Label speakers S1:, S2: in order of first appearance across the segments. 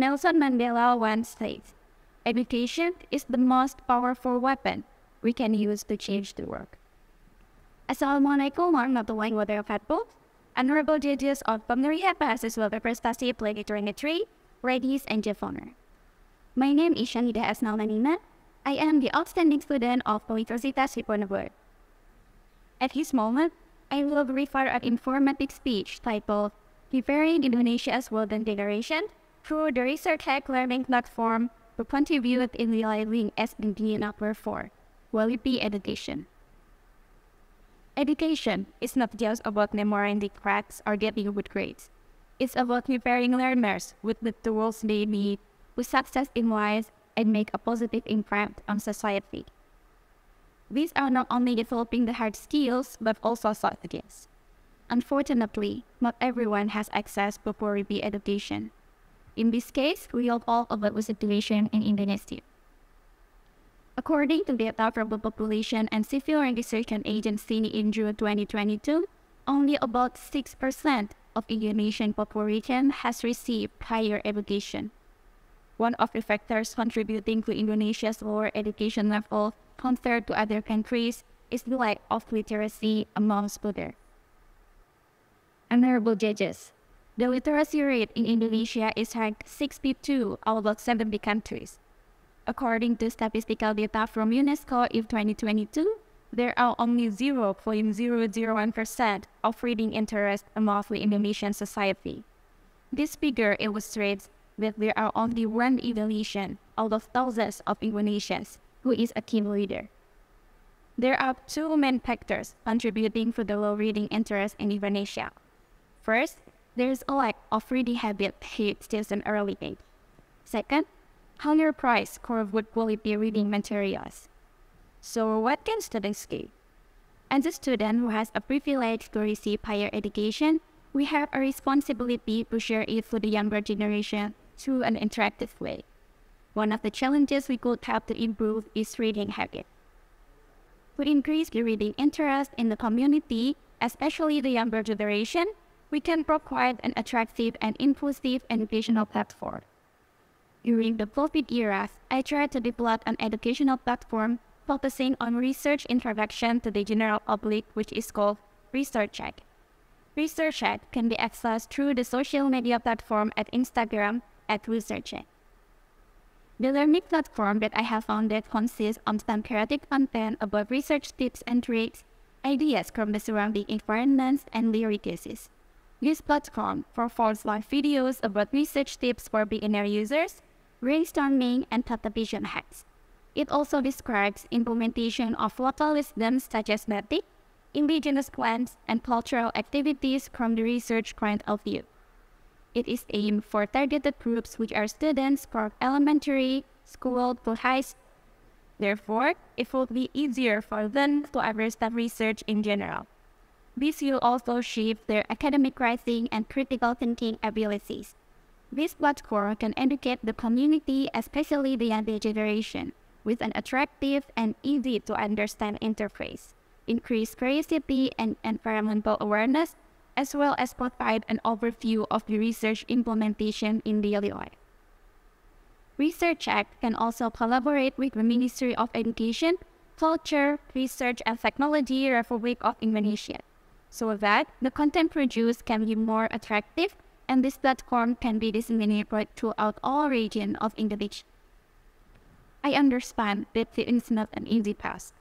S1: Nelson Mandela once said, Education is the most powerful weapon we can use to change the world. Assalamualaikum warahmatullahi wabarakatuh. Honorable judges of Pemilihan Mahasiswa Berprestasi 2023, ladies and gentlemen. My name is Syahidah Asma Amanina. I am the outstanding student of Universitas Diponegoro. At this moment, I will refer an informative speech titled Preparing Indonesia's Golden Generation through the Researcheck Learning Platform to contribute in realizing SDG number 4, quality education. Education is not just about memorizing facts or getting good grades. It's about preparing learners with the tools they need to success in life and make a positive impact on society. These are not only developing the hard skills, but also soft skills. Unfortunately, not everyone has access to quality education. In this case, we all about the situation in Indonesia. According to data from the Population and Civil Registration Agency in June 2022, only about 6% of Indonesian population has received higher education. One of the factors contributing to Indonesia's lower education level compared to other countries is the lack of literacy among students. Honorable judges, the literacy rate in Indonesia is ranked 62 out of 70 countries. According to statistical data from UNESCO in 2022, there are only 0.001% of reading interest among the Indonesian society. This figure illustrates that there are only one Indonesian out of thousands of Indonesians who is a keen reader. There are two main factors contributing to the low reading interest in Indonesia. First, there is a lack of reading habit since an early age. Second, higher price for good quality reading materials. So what can students do? As a student who has a privilege to receive higher education, we have a responsibility to share it to the younger generation through an interactive way. One of the challenges we could have to improve is reading habit. To increase the reading interest in the community, especially the younger generation, we can provide an attractive and inclusive educational platform. During the COVID era, I tried to develop an educational platform focusing on research introduction to the general public, which is called Researcheck. Research Check can be accessed through the social media platform at Instagram at Researcheck. The learning platform that I have founded consists of some creative content about research tips and tricks, ideas from the surrounding environments, and lyrics. This platform provides live videos about research tips for beginner users, brainstorming, and television hacks. It also describes implementation of local wisdoms such as mathematics, indigenous plants, and cultural activities from the research point of view. It is aimed for targeted groups which are students from elementary, school to high school. Therefore, it will be easier for them to understand research in general. This will also shape their academic writing and critical thinking abilities. This platform can educate the community, especially the younger generation, with an attractive and easy to understand interface, increase curiosity and environmental awareness, as well as provide an overview of the research implementation in daily life. Researcheck can also collaborate with the Ministry of Education, Culture, Research and Technology Republic of Indonesia so that the content produced can be more attractive and this platform can be disseminated throughout all regions of Indonesia. I understand that it is not an easy task,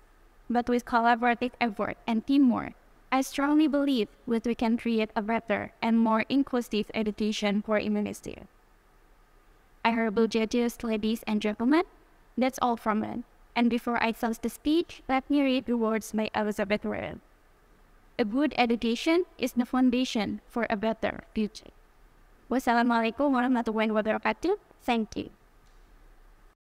S1: but with collaborative effort and teamwork, I strongly believe that we can create a better and more inclusive education for Indonesia. I heard judges, ladies and gentlemen, that's all from me. And before I close the speech, let me read the words by Elizabeth Warren. A good education is the foundation for a better future. Wassalamualaikum warahmatullahi wabarakatuh. Thank you.